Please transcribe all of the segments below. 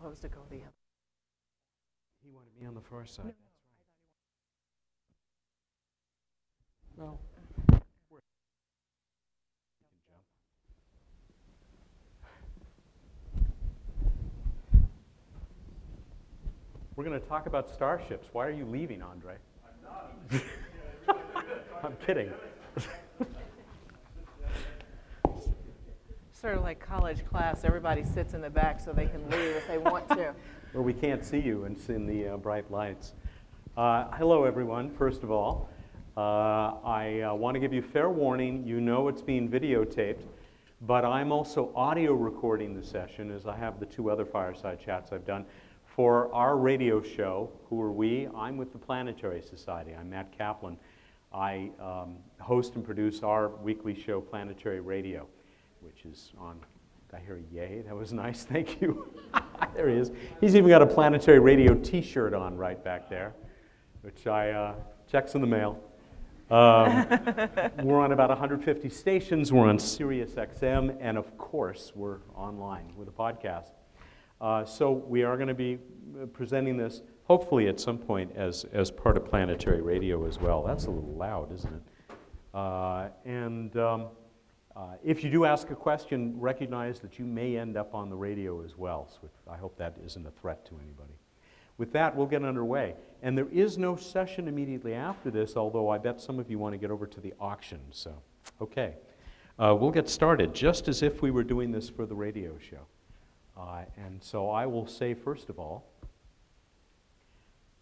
supposed to go the other. He wanted me on the far side. No. We're- You can jump. We're going to talk about starships. Why are you leaving, Andre? I'm not. I'm kidding. Sort of like college class, everybody sits in the back so they can leave if they want to. Well, we can't see you and in the uh, bright lights. Uh, hello, everyone, first of all. Uh, I uh, want to give you fair warning. You know it's being videotaped, but I'm also audio recording the session as I have the two other fireside chats I've done for our radio show. Who are we? I'm with the Planetary Society. I'm Mat Kaplan. I um, host and produce our weekly show, Planetary Radio, which is on I hear a yay. That was nice. Thank you. there he is. He's even got a planetary radio T-shirt on right back there, which I uh, checks in the mail. Um, we're on about 150 stations. We're on Sirius XM, and of course, we're online with a podcast. Uh, so we are going to be uh, presenting this, hopefully at some point, as, as part of planetary radio as well. That's a little loud, isn't it? Uh, and um, uh, if you do ask a question, recognize that you may end up on the radio as well. So I hope that isn't a threat to anybody. With that, we'll get underway. And there is no session immediately after this, although I bet some of you want to get over to the auction. So, okay. Uh, we'll get started just as if we were doing this for the radio show. Uh, and so I will say, first of all,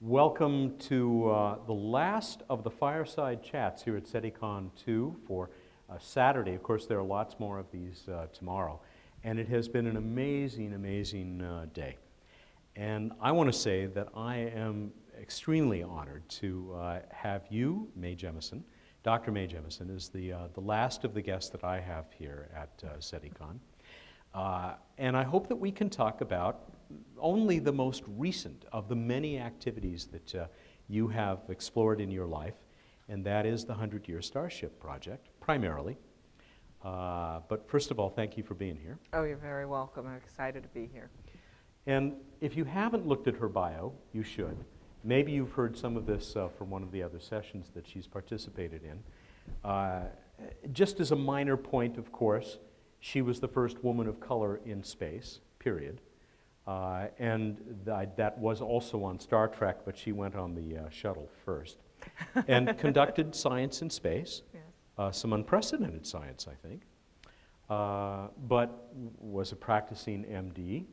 welcome to uh, the last of the fireside chats here at SETICON 2 for Saturday. Of course, there are lots more of these uh, tomorrow. And it has been an amazing, amazing uh, day. And I want to say that I am extremely honored to uh, have you, Mae Jemison, Dr. Mae Jemison, is the, uh, the last of the guests that I have here at uh, SETICON. and I hope that we can talk about only the most recent of the many activities that you have explored in your life, and that is the 100 Year Starship Project primarily. Uh, but first of all, thank you for being here. Oh, you're very welcome. I'm excited to be here. And if you haven't looked at her bio, you should. Maybe you've heard some of this uh, from one of the other sessions that she's participated in. Uh, just as a minor point, of course, she was the first woman of color in space, period. Uh, and th that was also on Star Trek, but she went on the uh, shuttle first and conducted science in space. Uh, some unprecedented science, I think, uh, but was a practicing MD,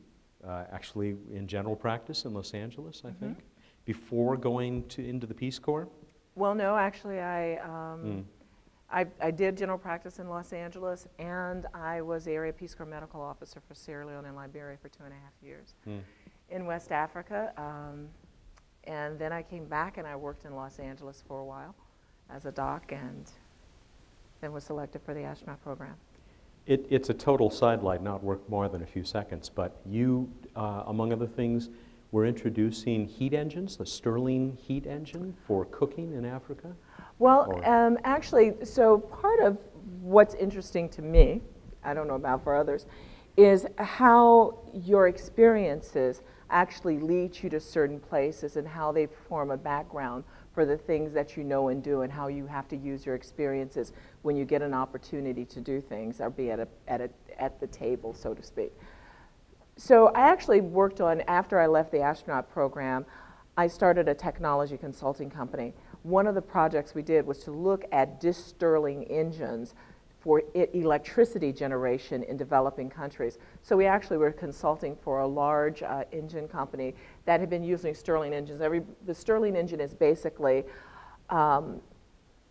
uh, actually in general practice in Los Angeles, I mm -hmm. think, before going to, into the Peace Corps? Well, no, actually, I, um, mm. I, I, did general practice in Los Angeles, and I was area Peace Corps medical officer for Sierra Leone and Liberia for two and a half years. Mm. In West Africa, um, and then I came back and I worked in Los Angeles for a while as a doc and and was selected for the astronaut program. It, it's a total sidelight, not worth more than a few seconds, but you, uh, among other things, were introducing heat engines, the Stirling heat engine for cooking in Africa? Well, um, actually, so part of what's interesting to me, I don't know about for others, is how your experiences actually lead you to certain places and how they form a background for the things that you know and do and how you have to use your experiences when you get an opportunity to do things or be at, a, at, a, at the table, so to speak. So I actually worked on, after I left the astronaut program, I started a technology consulting company. One of the projects we did was to look at dish Stirling engines for electricity generation in developing countries. So we actually were consulting for a large uh, engine company that had been using Stirling engines. Every, the Stirling engine is basically um,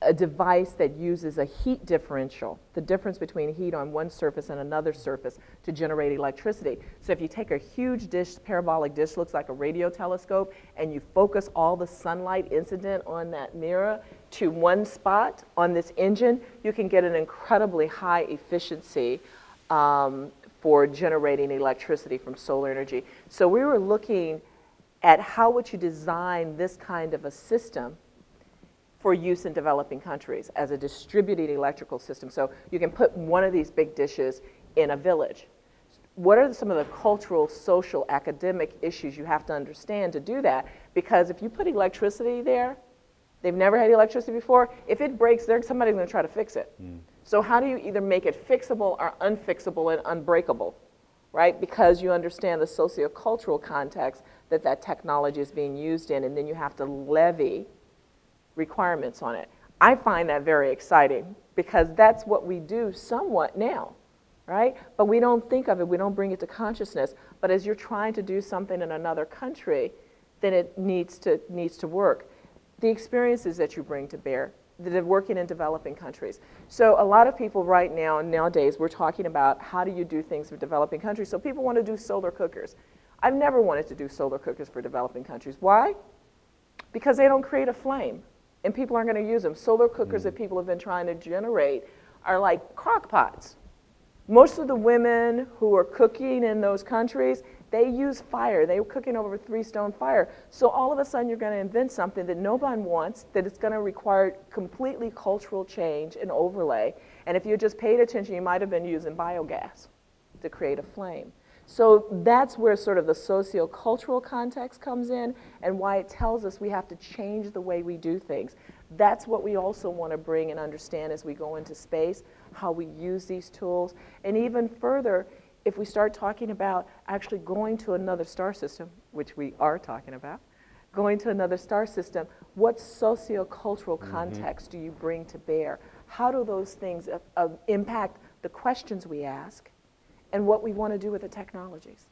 a device that uses a heat differential, the difference between heat on one surface and another surface to generate electricity. So if you take a huge dish, parabolic dish, looks like a radio telescope, and you focus all the sunlight incident on that mirror to one spot on this engine, you can get an incredibly high efficiency um, for generating electricity from solar energy. So we were looking at how would you design this kind of a system for use in developing countries as a distributed electrical system. So you can put one of these big dishes in a village. what are some of the cultural, social, academic issues you have to understand to do that? Because if you put electricity there, they've never had electricity before, if it breaks, somebody's going to try to fix it. Mm. So how do you either make it fixable or unfixable and unbreakable, right? Because you understand the sociocultural context that that technology is being used in, and then you have to levy requirements on it. I find that very exciting because that's what we do somewhat now, right? But we don't think of it, we don't bring it to consciousness. But as you're trying to do something in another country, then it needs to, needs to work. The experiences that you bring to bear, are working in developing countries. So a lot of people right now, nowadays, we're talking about how do you do things for developing countries. So people want to do solar cookers. I've never wanted to do solar cookers for developing countries. Why? Because they don't create a flame and people aren't going to use them. Solar cookers mm. that people have been trying to generate are like crock pots. Most of the women who are cooking in those countries, they use fire. They were cooking over three stone fire. So all of a sudden you're going to invent something that no one wants, that it's going to require completely cultural change and overlay. And if you just paid attention, you might have been using biogas to create a flame. So that's where sort of the socio-cultural context comes in and why it tells us we have to change the way we do things. That's what we also want to bring and understand as we go into space, how we use these tools. And even further, if we start talking about actually going to another star system, which we are talking about, going to another star system, what socio-cultural mm-hmm. context mm -hmm. do you bring to bear? How do those things uh, uh, impact the questions we ask and what we want to do with the technologies.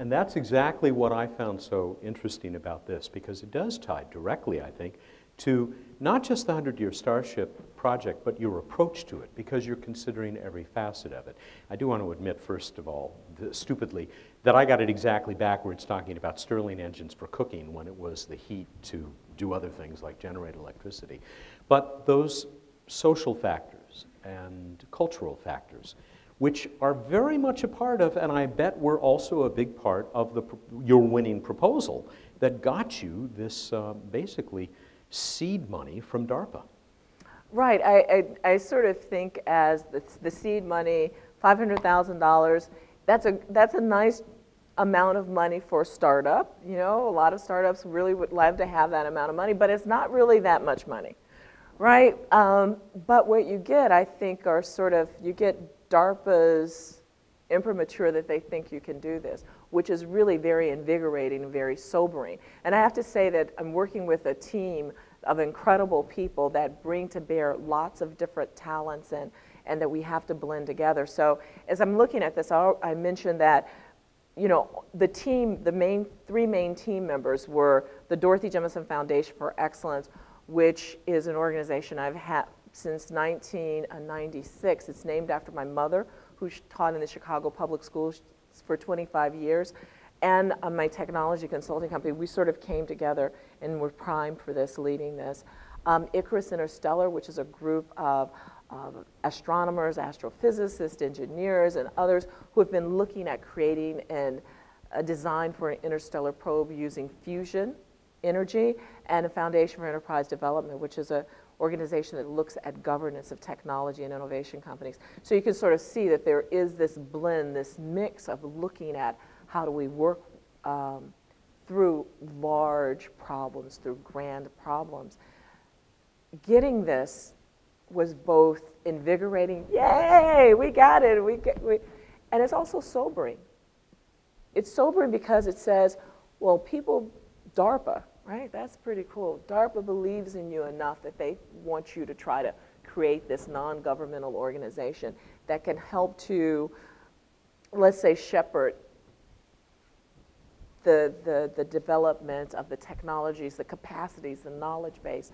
And that's exactly what I found so interesting about this, because it does tie directly, I think, to not just the 100 Year Starship project, but your approach to it, because you're considering every facet of it. I do want to admit, first of all, stupidly, that I got it exactly backwards talking about Stirling engines for cooking when it was the heat to do other things like generate electricity. But those social factors and cultural factors which are very much a part of, and I bet were also a big part of the, your winning proposal that got you this uh, basically seed money from DARPA. Right. I, I, I sort of think as the, the seed money, $500,000, that's a, that's a nice amount of money for a startup. You know, a lot of startups really would love to have that amount of money, but it's not really that much money, right? Um, but what you get, I think, are sort of, you get DARPA's imprimatur that they think you can do this, which is really very invigorating and very sobering. And I have to say that I'm working with a team of incredible people that bring to bear lots of different talents and, and that we have to blend together. So as I'm looking at this, I, I mentioned that you know, the team, the main, three main team members were the Dorothy Jemison Foundation for Excellence, which is an organization I've had, since 1996. It's named after my mother, who taught in the Chicago Public Schools for 25 years, and uh, my technology consulting company. We sort of came together and were primed for this, leading this. Um, Icarus Interstellar, which is a group of astronomers, astrophysicists, engineers, and others who have been looking at creating a design for an interstellar probe using fusion energy, and a Foundation for Enterprise Development, which is a organization that looks at governance of technology and innovation companies. So you can sort of see that there is this blend, this mix of looking at how do we work um, through large problems, through grand problems. Getting this was both invigorating, yay, we got it, we, get, we, and it's also sobering. It's sobering because it says, well, people, DARPA, right? That's pretty cool. DARPA believes in you enough that they want you to try to create this non-governmental organization that can help to, let's say, shepherd the, the, the development of the technologies, the capacities, the knowledge base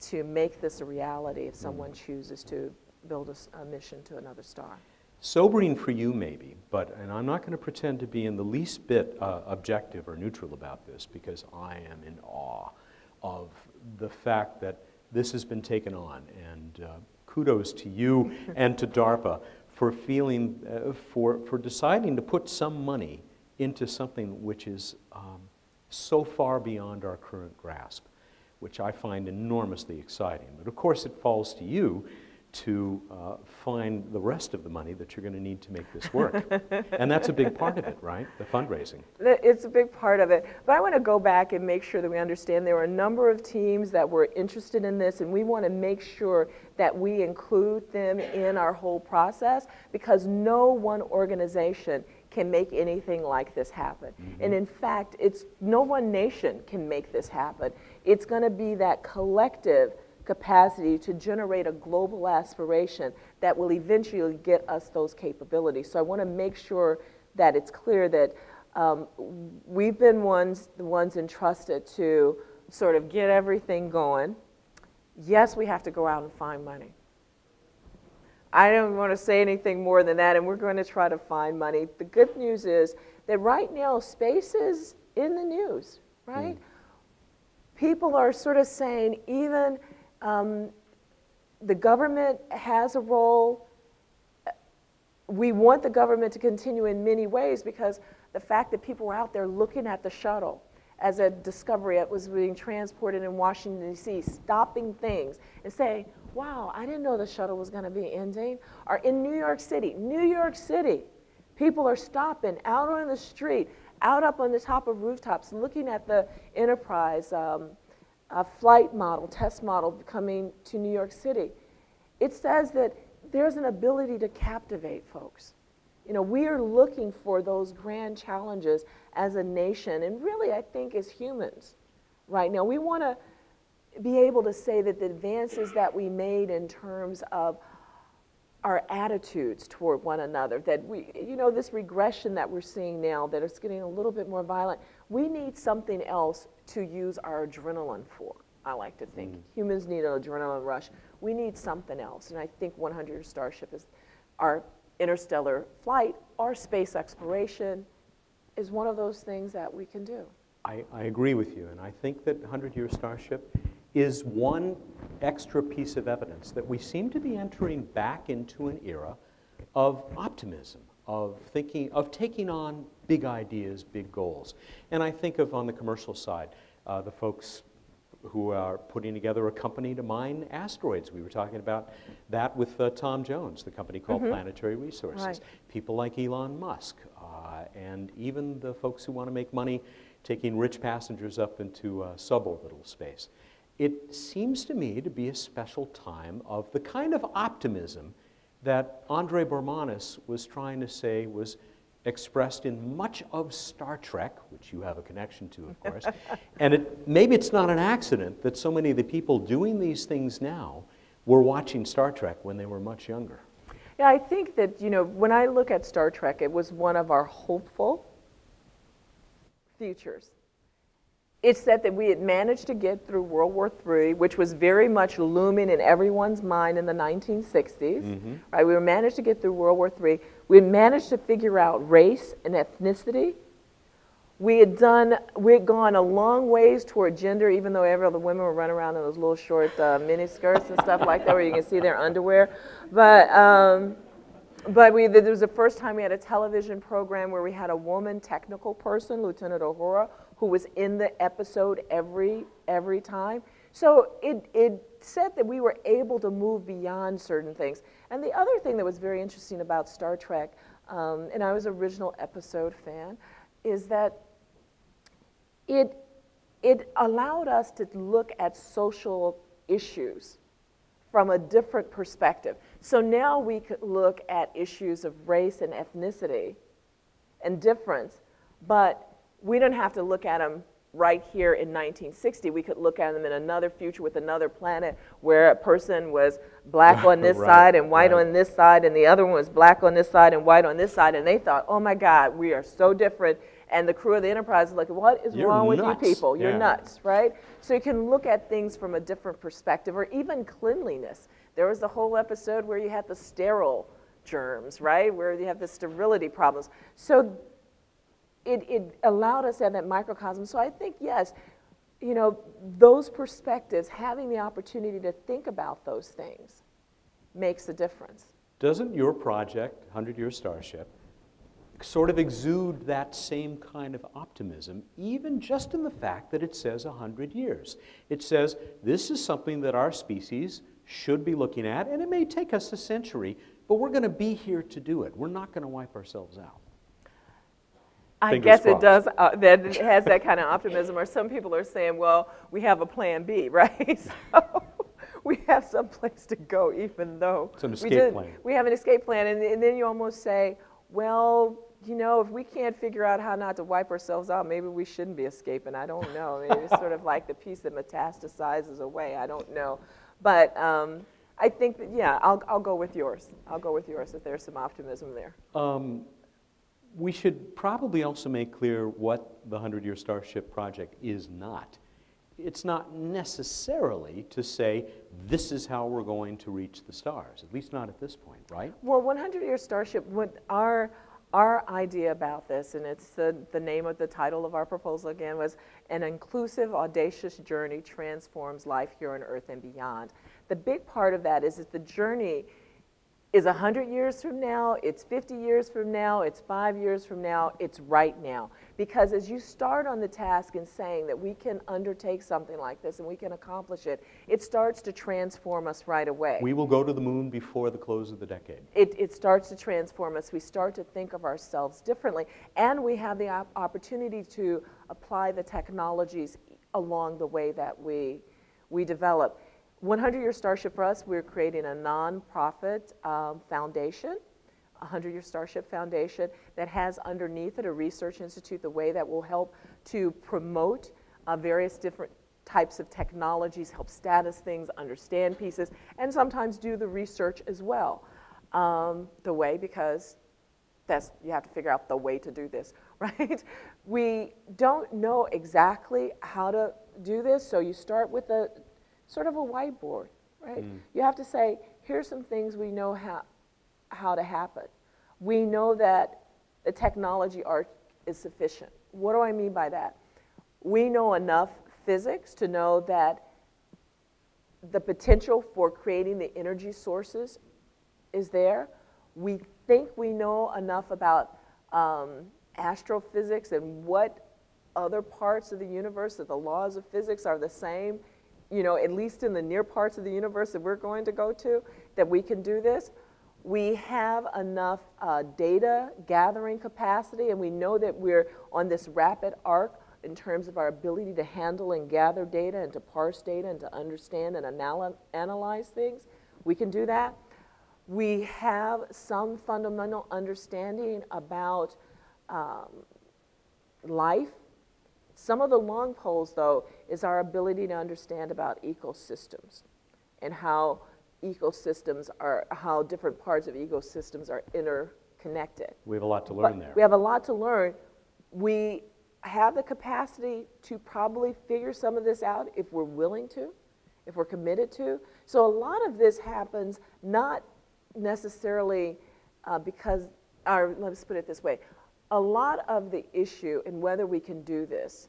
to make this a reality if someone chooses to build a, a mission to another star. Sobering for you, maybe, but, and I'm not going to pretend to be in the least bit uh, objective or neutral about this because I am in awe of the fact that this has been taken on. And uh, kudos to you and to DARPA for feeling, uh, for, for deciding to put some money into something which is um, so far beyond our current grasp, which I find enormously exciting. But of course, it falls to you to uh, find the rest of the money that you're going to need to make this work. and that's a big part of it, right? The fundraising. It's a big part of it. But I want to go back and make sure that we understand there were a number of teams that were interested in this, and we want to make sure that we include them in our whole process because no one organization can make anything like this happen. Mm-hmm. And in fact, it's no one nation can make this happen. It's going to be that collective capacity to generate a global aspiration that will eventually get us those capabilities. So I want to make sure that it's clear that um, we've been ones, the ones entrusted to sort of get everything going. Yes, we have to go out and find money. I don't want to say anything more than that, and we're going to try to find money. The good news is that right now, space is in the news, right? Mm. People are sort of saying, even um, the government has a role. We want the government to continue in many ways because the fact that people were out there looking at the shuttle as a discovery that was being transported in Washington, D.C., stopping things and saying, wow, I didn't know the shuttle was going to be ending. Or in New York City, New York City, people are stopping out on the street, out up on the top of rooftops, looking at the Enterprise. Um, a flight model, test model coming to New York City, it says that there's an ability to captivate folks. You know, we are looking for those grand challenges as a nation, and really, I think, as humans right now. We want to be able to say that the advances that we made in terms of our attitudes toward one another, that we, you know, this regression that we're seeing now that is getting a little bit more violent, we need something else to use our adrenaline for, I like to think. Mm. Humans need an adrenaline rush. We need something else. And I think 100 Starship is our interstellar flight, our space exploration is one of those things that we can do. I, I agree with you. And I think that 100 Year Starship is one extra piece of evidence that we seem to be entering back into an era of optimism, of thinking, of taking on big ideas, big goals. And I think of on the commercial side, uh, the folks who are putting together a company to mine asteroids. We were talking about that with uh, Tom Jones, the company called mm-hmm. Planetary Resources. Right. People like Elon Musk, uh, and even the folks who want to make money taking rich passengers up into uh, suborbital space. It seems to me to be a special time of the kind of optimism that Andre Bormanis was trying to say was expressed in much of Star Trek, which you have a connection to, of course. and it, maybe it's not an accident that so many of the people doing these things now were watching Star Trek when they were much younger. Yeah, I think that, you know, when I look at Star Trek, it was one of our hopeful futures it said that we had managed to get through World War III, which was very much looming in everyone's mind in the 1960s. Mm-hmm. Right, we were managed to get through World War III. We had managed to figure out race and ethnicity. We had done, we had gone a long ways toward gender, even though every other women were running around in those little short uh, mini skirts and stuff like that, where you can see their underwear. But um, but we, there was the first time we had a television program where we had a woman technical person, Lieutenant Uhura, who was in the episode every every time. So it, it said that we were able to move beyond certain things. And the other thing that was very interesting about Star Trek, um, and I was original episode fan, is that it, it allowed us to look at social issues from a different perspective. So now we could look at issues of race and ethnicity and difference, but we don't have to look at them right here in 1960. We could look at them in another future with another planet where a person was black on this right, side and white right. on this side, and the other one was black on this side and white on this side, and they thought, oh my God, we are so different. And the crew of the Enterprise is like, what is You're wrong nuts. with you people? You're yeah. nuts, right? So you can look at things from a different perspective, or even cleanliness. There was a whole episode where you had the sterile germs, right? Where you have the sterility problems. So it, it allowed us to have that microcosm. So I think, yes, you know, those perspectives, having the opportunity to think about those things makes a difference. Doesn't your project, 100 Year Starship, sort of exude that same kind of optimism, even just in the fact that it says 100 years? It says this is something that our species should be looking at, and it may take us a century, but we're going to be here to do it. We're not going to wipe ourselves out. I guess it does, uh, that it has that kind of optimism, or some people are saying, well, we have a plan B, right? So we have some place to go, even though. It's an we escape did- plan. We have an escape plan, and, and then you almost say, well, you know, if we can't figure out how not to wipe ourselves out, maybe we shouldn't be escaping. I don't know. Maybe it's sort of like the piece that metastasizes away. I don't know. But um, I think that, yeah, I'll, I'll go with yours. I'll go with yours if there's some optimism there. Um, we should probably also make clear what the 100 Year Starship Project is not. It's not necessarily to say this is how we're going to reach the stars, at least not at this point, right? Well, 100 Year Starship, what our, our idea about this, and it's the, the name of the title of our proposal again, was An Inclusive, Audacious Journey Transforms Life Here on Earth and Beyond. The big part of that is that the journey is 100 years from now, it's 50 years from now, it's five years from now, it's right now. Because as you start on the task and saying that we can undertake something like this and we can accomplish it, it starts to transform us right away We will go to the moon before the close of the decade. it, it starts to transform us. We start to think of ourselves differently, and we have the op- opportunity to apply the technologies along the way that we, we develop. 100 Year Starship for us, we're creating a nonprofit um, foundation, 100 Year Starship Foundation, that has underneath it a research institute, the way that will help to promote uh, various different types of technologies, help status things, understand pieces, and sometimes do the research as well. Um, the way, because that's, you have to figure out the way to do this, right? We don't know exactly how to do this, so you start with a sort of a whiteboard, right? You have to say, here's some things we know how, how to happen. We know that the technology arc is sufficient. What do I mean by that? We know enough physics to know that the potential for creating the energy sources is there. We think we know enough about um, astrophysics and what other parts of the universe, that the laws of physics are the same, you know, at least in the near parts of the universe that we're going to go to, that we can do this. We have enough uh, data gathering capacity, and we know that we're on this rapid arc in terms of our ability to handle and gather data and to parse data and to understand and anal- analyze things. We can do that. We have some fundamental understanding about um, life. Some of the long poles, though, is our ability to understand about ecosystems and how ecosystems are, how different parts of ecosystems are interconnected. We have a lot to But learn there. We have a lot to learn. We have the capacity to probably figure some of this out if we're willing to, if we're committed to. So a lot of this happens not necessarily uh, because, or let's put it this way, a lot of the issue in whether we can do this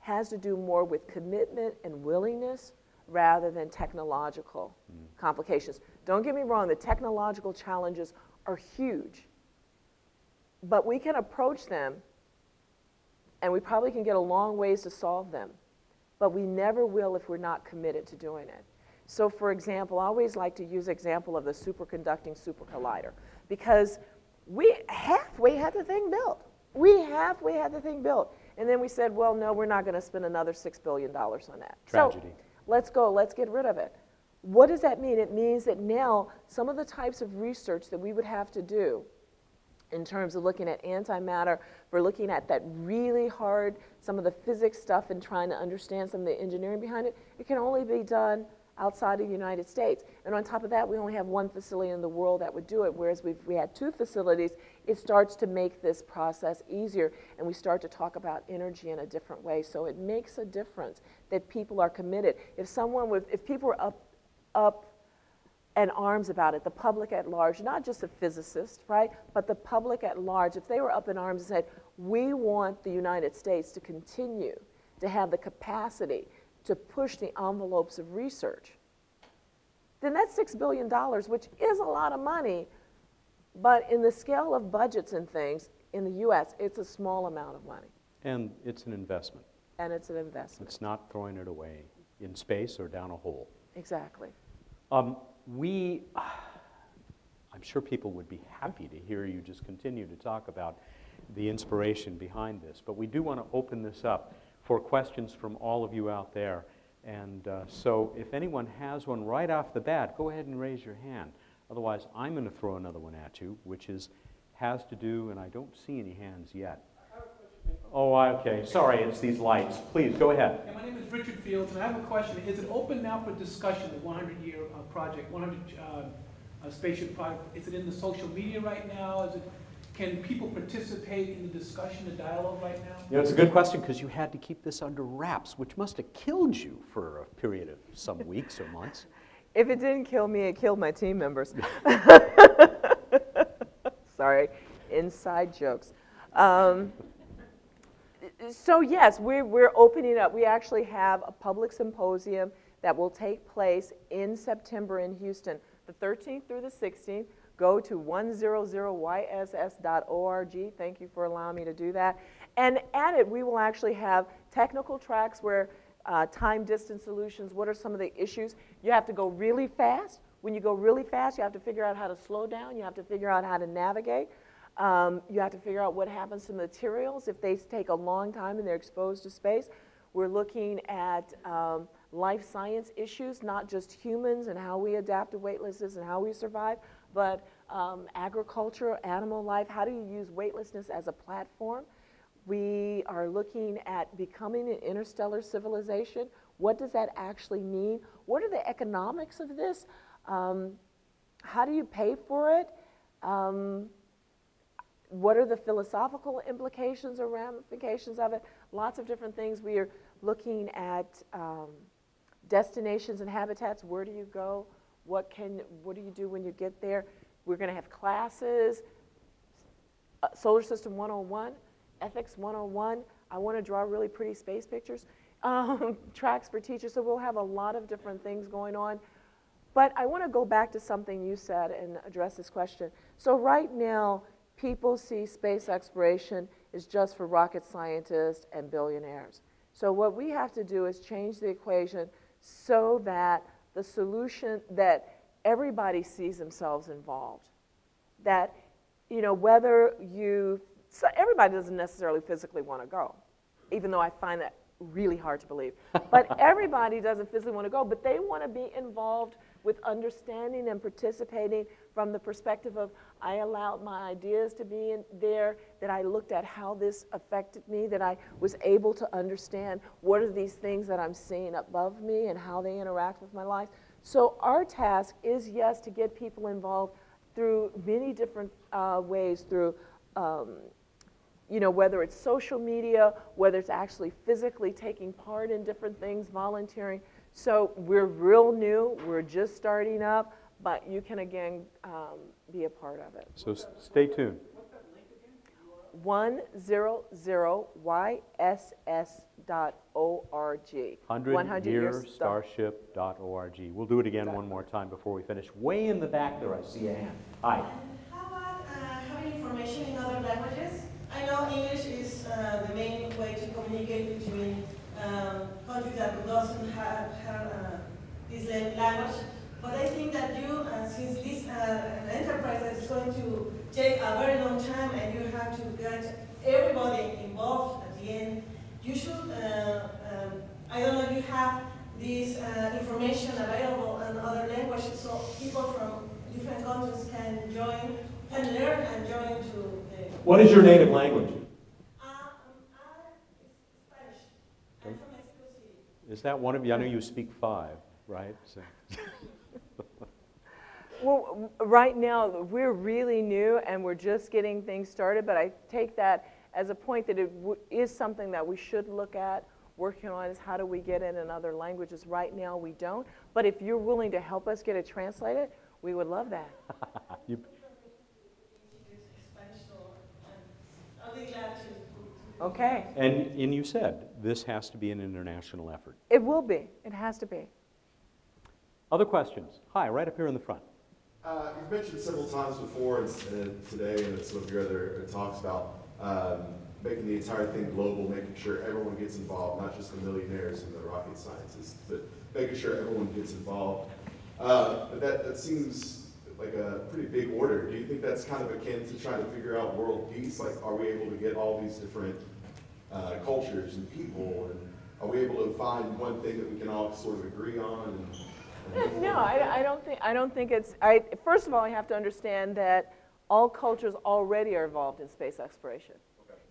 has to do more with commitment and willingness rather than technological mm. complications. Don't get me wrong, the technological challenges are huge, but we can approach them and we probably can get a long ways to solve them, but we never will if we're not committed to doing it. So for example, I always like to use example of the superconducting super collider because we halfway had the thing built. We halfway had the thing built. And then we said, well, no, we're not going to spend another $6 billion on that. Tragedy. So let's go, let's get rid of it. What does that mean? It means that now some of the types of research that we would have to do in terms of looking at antimatter, for looking at that really hard, some of the physics stuff and trying to understand some of the engineering behind it, it can only be done outside of the United States. And on top of that, we only have one facility in the world that would do it, whereas if we had two facilities, it starts to make this process easier, and we start to talk about energy in a different way. So it makes a difference that people are committed. If someone would, if people were up, up and arms about it, the public at large, not just a physicist, right, but the public at large, if they were up in arms and said, we want the United States to continue to have the capacity to push the envelopes of research, then that's $6 billion, which is a lot of money, but in the scale of budgets and things in the US, it's a small amount of money, And it's an investment. and it's an investment. It's not throwing it away in space or down a hole. Exactly. Um, we, I'm sure people would be happy to hear you just continue to talk about the inspiration behind this, but we do want to open this up for questions from all of you out there. And uh, so if anyone has one right off the bat, go ahead and raise your hand. Otherwise, I'm going to throw another one at you, which is, has to do, and I don't see any hands yet. Oh, okay. Sorry, it's these lights. Please, go ahead. My name is Richard Fields, and I have a question. Is it open now for discussion, the 100-year uh, project, 100 uh, uh, spaceship project? Is it in the social media right now? Is it, can people participate in the discussion, the dialogue right now? You know, it's a good question because you had to keep this under wraps, which must have killed you for a period of some weeks or months. If it didn't kill me, it killed my team members. Sorry, inside jokes. Um, so yes, we're, we're opening up. We actually have a public symposium that will take place in September in Houston, the 13th through the 16th. Go to 100yss.org. Thank you for allowing me to do that. And at it, we will actually have technical tracks where uh, time distance solutions, what are some of the issues? You have to go really fast. When you go really fast, you have to figure out how to slow down. You have to figure out how to navigate. Um, you have to figure out what happens to materials if they take a long time and they're exposed to space. We're looking at um, life science issues, not just humans and how we adapt to weightlessness and how we survive, but um, agriculture, animal life. How do you use weightlessness as a platform? We are looking at becoming an interstellar civilization. What does that actually mean? What are the economics of this? Um, how do you pay for it? Um, what are the philosophical implications or ramifications of it? Lots of different things. We are looking at um, destinations and habitats. Where do you go? What can, what do you do when you get there? We're going to have classes, uh, Solar System 101, Ethics 101. I want to draw really pretty space pictures. Um, tracks for teachers. So we'll have a lot of different things going on. But I want to go back to something you said and address this question. So right now, people see space exploration is just for rocket scientists and billionaires. So what we have to do is change the equation so that the solution, that everybody sees themselves involved. That, you know, whether you, so everybody doesn't necessarily physically want to go, even though I find that really hard to believe. But everybody doesn't physically want to go, but they want to be involved with understanding and participating from the perspective of I allowed my ideas to be in there, that I looked at how this affected me, that I was able to understand what are these things that I'm seeing above me and how they interact with my life. So our task is, yes, to get people involved through many different uh, ways, through um, you know, whether it's social media, whether it's actually physically taking part in different things, volunteering. So we're real new, we're just starting up, but you can again um, be a part of it. So stay tuned. 100yss.org. 100yearstarship.org. We'll do it again one more time before we finish. Way in the back there, I see a hand. Hi. How about uh, having information in other languages? I know English is uh, the main way to communicate between um, countries that doesn't have, have uh, this language. But I think that you, uh, since this uh, enterprise is going to take a very long time and you have to get everybody involved at the end, you should, uh, um, I don't know if you have this uh, information available in other languages so people from different countries can join, can learn and join to the... What is your native language? Uh, um, Spanish. I'm from Mexico City. Is that one of you? I know you speak five, right? So. Well, right now, we're really new and we're just getting things started, but I take that as a point that it is something that we should look at working on is how do we get it in other languages. Right now, we don't. But if you're willing to help us get it translated, we would love that. you, Spanish, so I'll be glad to. Okay. and, and you said this has to be an international effort. It will be. It has to be. Other questions? Hi, right up here in the front. Uh, you've mentioned several times before and, and today and some of your other talks about um, making the entire thing global, making sure everyone gets involved, not just the millionaires and the rocket scientists, but making sure everyone gets involved. Uh, but that, that seems like a pretty big order. Do you think that's kind of akin to trying to figure out world peace? Like, are we able to get all these different uh, cultures and people, and are we able to find one thing that we can all sort of agree on? And, No. I, I don't think, I don't think it's, I, first of all, I have to understand that all cultures already are involved in space exploration.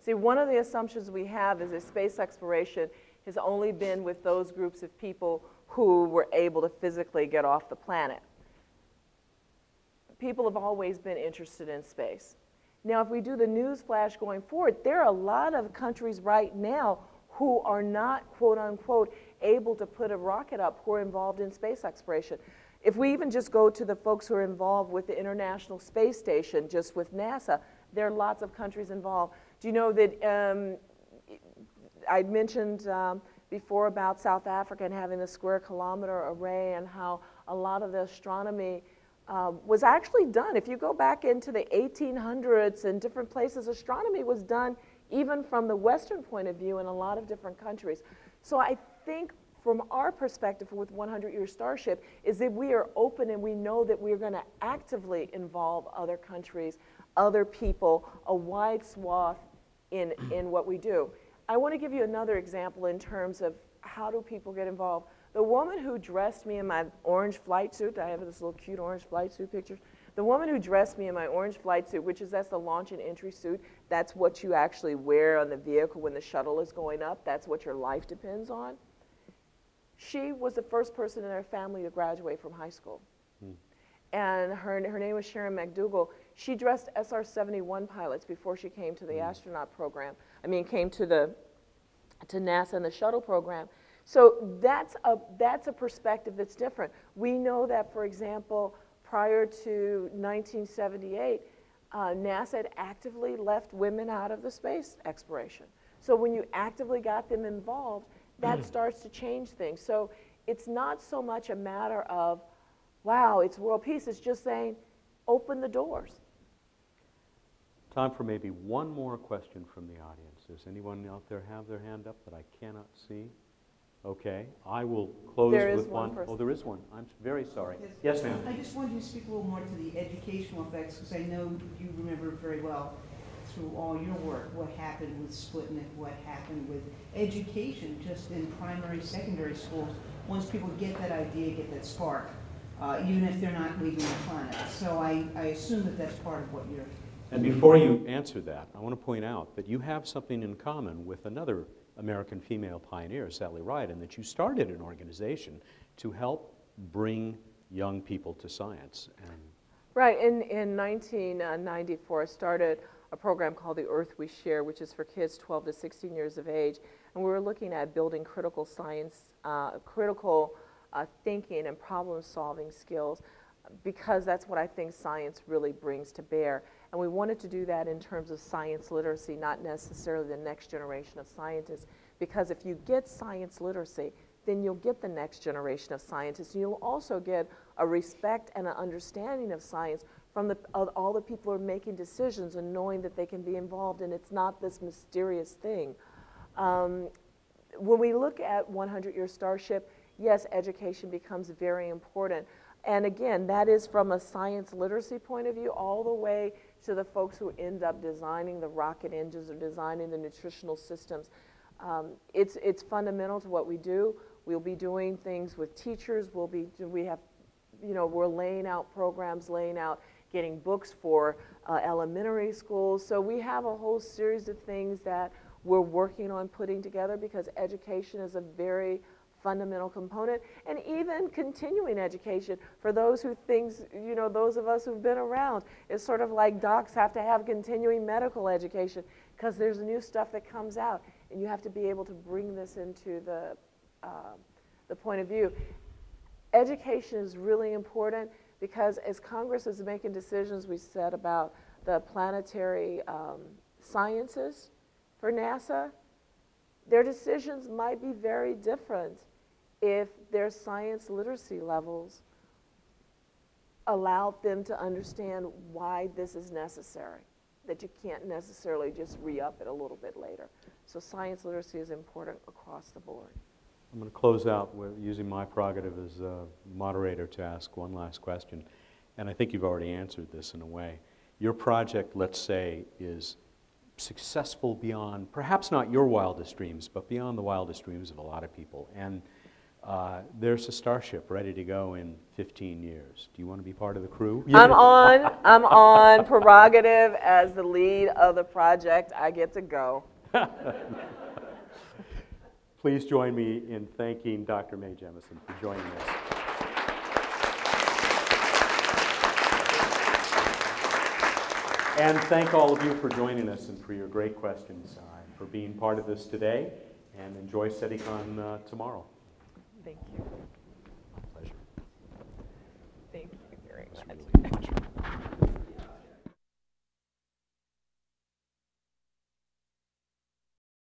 See, one of the assumptions we have is that space exploration has only been with those groups of people who were able to physically get off the planet. People have always been interested in space. Now, if we do the news flash going forward, there are a lot of countries right now who are not, quote unquote, able to put a rocket up who are involved in space exploration. If we even just go to the folks who are involved with the International Space Station, just with NASA, there are lots of countries involved. Do you know that um, I mentioned um, before about South Africa and having the square kilometer array and how a lot of the astronomy uh, was actually done. If you go back into the 1800s and different places, astronomy was done even from the Western point of view in a lot of different countries. So I think from our perspective with 100 Year Starship is that we are open and we know that we're going to actively involve other countries, other people, a wide swath in, in what we do. I want to give you another example in terms of how do people get involved. The woman who dressed me in my orange flight suit, I have this little cute orange flight suit picture. The woman who dressed me in my orange flight suit, which is that's the launch and entry suit, that's what you actually wear on the vehicle when the shuttle is going up. That's what your life depends on. She was the first person in her family to graduate from high school. And her, her name was Sharon McDougle. She dressed SR 71 pilots before she came to the astronaut program. I mean, came to the to NASA and the shuttle program. So that's a, that's a perspective that's different. We know that, for example, prior to 1978, uh, NASA had actively left women out of the space exploration. So when you actively got them involved, that mm. starts to change things. So it's not so much a matter of, wow, it's world peace. It's just saying, open the doors. Time for maybe one more question from the audience. Does anyone out there have their hand up that I cannot see? Okay, I will close There is with one one. Oh, there is one. I'm very sorry. Yes. Yes, ma'am. I just wanted you to speak a little more to the educational effects, because I know you remember very well through all your work, what happened with Sputnik, what happened with education, just in primary, secondary schools, once people get that idea, get that spark, uh, even if they're not leaving the planet. So I, I assume that that's part of what you're, And before you answer that, I want to point out that you have something in common with another American female pioneer, Sally Ride, in that you started an organization to help bring young people to science. And Right, in, in 1994, I started a program called The Earth We Share, which is for kids 12 to 16 years of age. And we were looking at building critical science, uh, critical uh, thinking and problem solving skills because that's what I think science really brings to bear. And we wanted to do that in terms of science literacy, not necessarily the next generation of scientists. Because if you get science literacy, then you'll get the next generation of scientists. You'll also get a respect and an understanding of science from the, all the people who are making decisions and knowing that they can be involved and it's not this mysterious thing. Um, when we look at 100 Year Starship, yes, education becomes very important. And again, that is from a science literacy point of view, all the way to the folks who end up designing the rocket engines or designing the nutritional systems. Um, it's, it's fundamental to what we do. We'll be doing things with teachers. We'll be, we have, you know, we're laying out programs, laying out, getting books for uh, elementary schools. So we have a whole series of things that we're working on putting together because education is a very fundamental component. And even continuing education for those who things you know those of us who've been around it's sort of like docs have to have continuing medical education because there's new stuff that comes out and you have to be able to bring this into the uh, the point of view. Education is really important because as congress is making decisions we said about the planetary um, sciences for nasa their decisions might be very different if their science literacy levels allowed them to understand why this is necessary, that you can't necessarily just re-up it a little bit later. So science literacy is important across the board. I'm going to close out with using my prerogative as a moderator to ask one last question. And I think you've already answered this in a way. Your project, let's say, is successful beyond, perhaps not your wildest dreams, but beyond the wildest dreams of a lot of people. And uh, there's a starship ready to go in 15 years. Do you want to be part of the crew? I'm on, I'm on prerogative as the lead of the project. I get to go. Please join me in thanking Dr. Mae Jemison for joining us. And thank all of you for joining us and for your great questions, uh, and for being part of this today. And enjoy SETIcon uh, tomorrow. Thank you. Thank you.